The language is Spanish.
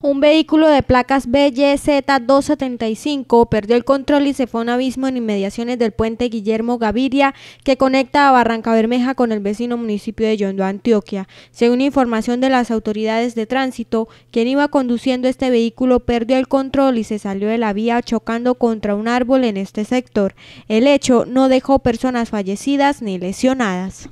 Un vehículo de placas BYZ-275 perdió el control y se fue a un abismo en inmediaciones del puente Guillermo Gaviria que conecta a Barranca Bermeja con el vecino municipio de Yondo, Antioquia. Según información de las autoridades de tránsito, quien iba conduciendo este vehículo perdió el control y se salió de la vía chocando contra un árbol en este sector. El hecho no dejó personas fallecidas ni lesionadas.